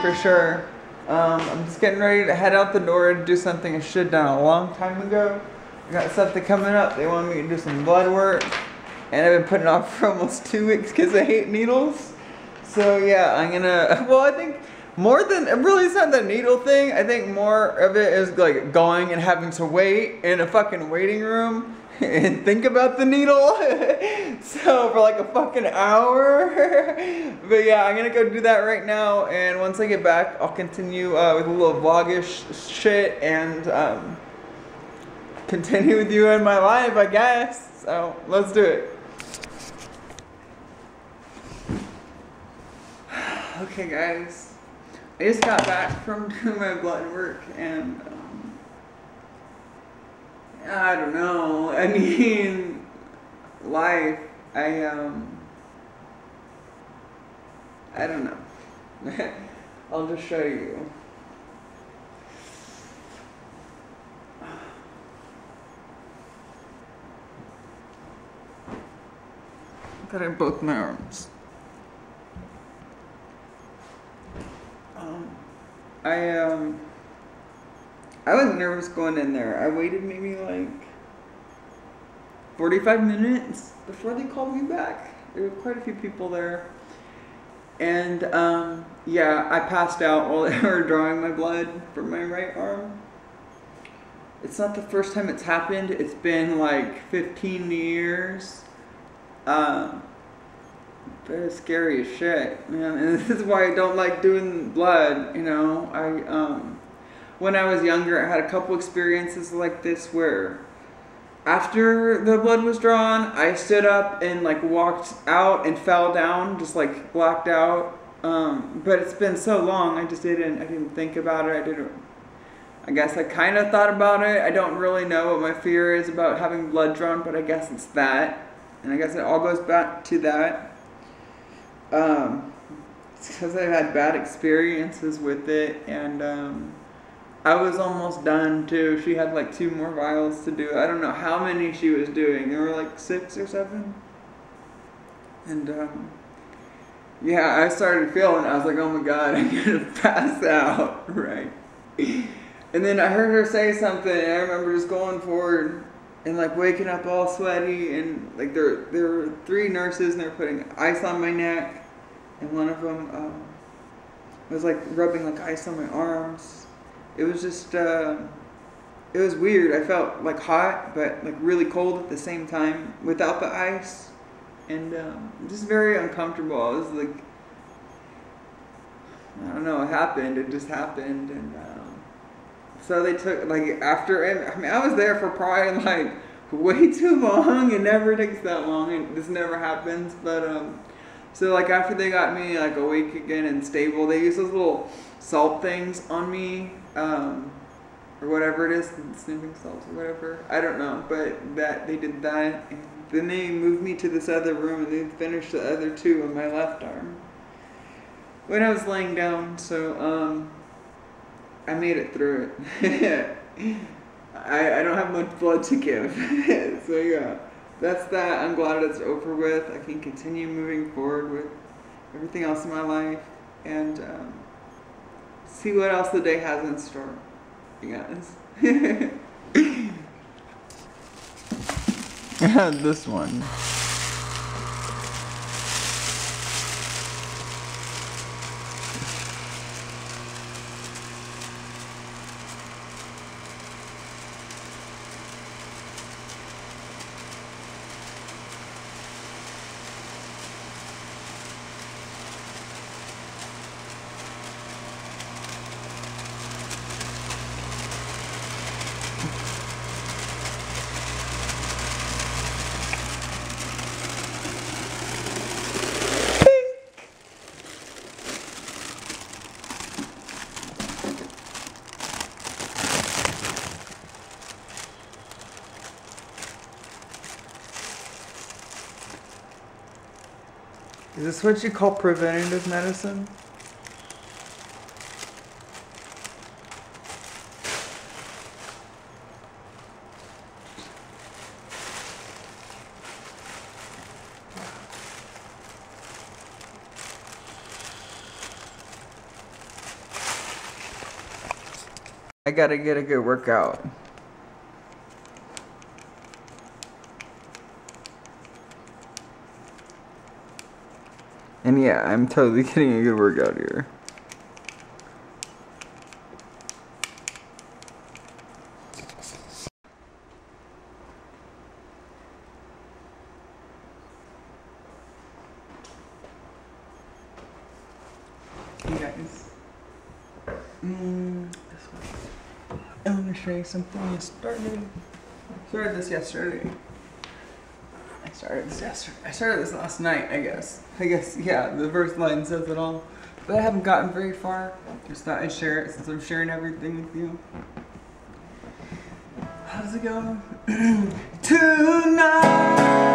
for sure. Um, I'm just getting ready to head out the door to do something I should have done a long time ago. I got something coming up. They want me to do some blood work, and I've been putting off for almost two weeks because I hate needles. So yeah, I'm gonna. Well, I think more than really it's not the needle thing. I think more of it is like going and having to wait in a fucking waiting room and think about the needle. so for like a fucking hour. but yeah, I'm gonna go do that right now. And once I get back, I'll continue uh, with a little vlogish shit and um, continue with you in my life, I guess. So let's do it. okay, guys. I just got back from doing my blood work and. I don't know. I mean, life. I um. I don't know. I'll just show you. Got in both my arms. Um, I um. I was nervous going in there. I waited maybe like 45 minutes before they called me back. There were quite a few people there. And um, yeah, I passed out while they were drawing my blood from my right arm. It's not the first time it's happened. It's been like 15 years. Um, but it's scary as shit, man. And this is why I don't like doing blood, you know. I, um, when I was younger, I had a couple experiences like this where after the blood was drawn, I stood up and like walked out and fell down, just like blacked out. Um, but it's been so long, I just didn't, I didn't think about it. I didn't, I guess I kind of thought about it. I don't really know what my fear is about having blood drawn, but I guess it's that. And I guess it all goes back to that. Um, it's because I've had bad experiences with it and, um, I was almost done too. She had like two more vials to do. I don't know how many she was doing. There were like six or seven. And um, yeah, I started feeling. I was like, oh my god, I'm gonna pass out, right? And then I heard her say something. And I remember just going forward and like waking up all sweaty and like there there were three nurses and they're putting ice on my neck, and one of them um, was like rubbing like ice on my arms it was just uh, it was weird. I felt like hot, but like really cold at the same time without the ice, and um, just very uncomfortable. I was like, I don't know, it happened. It just happened, and um, so they took like after. And I mean, I was there for probably like way too long. It never takes that long, and this never happens. But um, so like after they got me like awake again and stable, they used those little salt things on me um, or whatever it is, sniffing salts or whatever. I don't know, but that they did that. And then they moved me to this other room and they finished the other two on my left arm when I was laying down. So um, I made it through it. I, I don't have much blood to give. so yeah, that's that. I'm glad it's over with. I can continue moving forward with everything else in my life. And um, see what else the day has in store, you guys. This one. Is this what you call preventative medicine? I gotta get a good workout. And yeah, I'm totally getting a good workout here. Hey guys. Mm, this one. I'm gonna show you something I started. Started this yesterday. I started this yesterday. I started this last night, I guess. I guess, yeah, the first line says it all. But I haven't gotten very far. Just thought I'd share it since I'm sharing everything with you. How's it going? Tonight.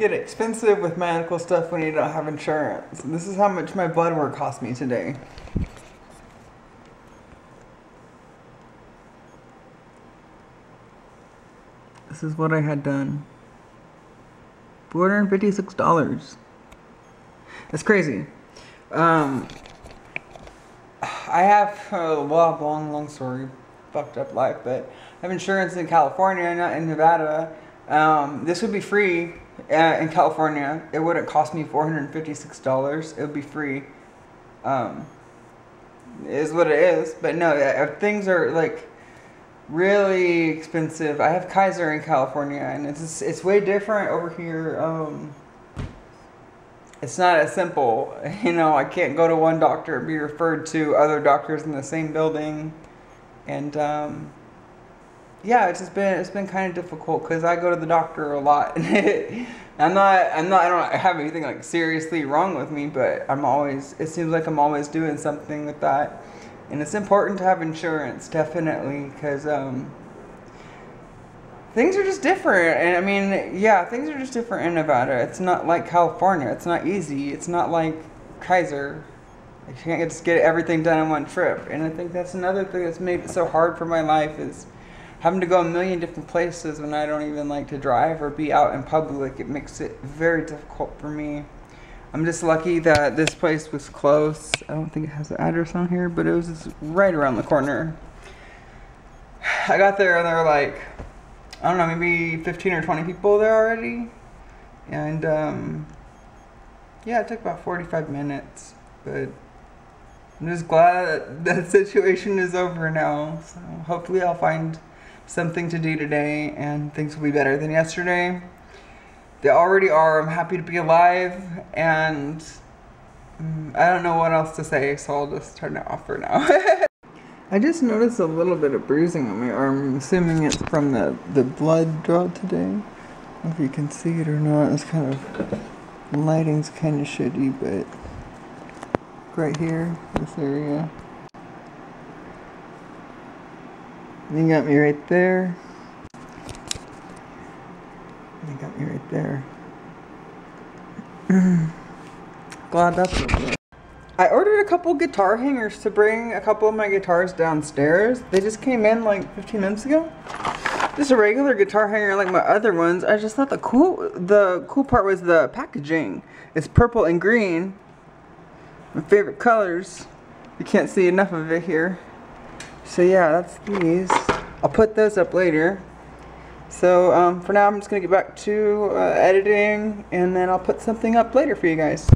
Get expensive with medical stuff when you don't have insurance. This is how much my blood work cost me today. This is what I had done. Four hundred and fifty-six dollars. That's crazy. Um, I have a long, long, long story, fucked up life, but I have insurance in California, not in Nevada. Um, this would be free uh, in California. It wouldn't cost me four hundred and fifty-six dollars. It would be free. Um, is what it is. But no, uh, things are like really expensive. I have Kaiser in California, and it's it's way different over here. Um, it's not as simple. You know, I can't go to one doctor and be referred to other doctors in the same building, and um, yeah, it's just been it's been kind of difficult because I go to the doctor a lot. I'm not I'm not I don't have anything like seriously wrong with me, but I'm always it seems like I'm always doing something with that, and it's important to have insurance definitely because um, things are just different. And I mean, yeah, things are just different in Nevada. It's not like California. It's not easy. It's not like Kaiser. I can't just get everything done in one trip. And I think that's another thing that's made it so hard for my life is having to go a million different places when I don't even like to drive or be out in public. It makes it very difficult for me. I'm just lucky that this place was close. I don't think it has the address on here, but it was right around the corner. I got there and there were like, I don't know, maybe 15 or 20 people there already. And um, yeah, it took about 45 minutes, but I'm just glad that that situation is over now. So hopefully I'll find something to do today and things will be better than yesterday. They already are. I'm happy to be alive and mm, I don't know what else to say, so I'll just turn it off for now. I just noticed a little bit of bruising on my arm. I'm assuming it's from the, the blood draw today. If you can see it or not. It's kind of, lighting's kind of shitty, but right here, this area. You got me right there. You got me right there. Glad that's okay. I ordered a couple guitar hangers to bring a couple of my guitars downstairs. They just came in like 15 minutes ago. Just a regular guitar hanger like my other ones. I just thought the cool the cool part was the packaging. It's purple and green. My favorite colors. You can't see enough of it here. So yeah, that's these. I'll put those up later. So um, for now, I'm just gonna get back to uh, editing, and then I'll put something up later for you guys.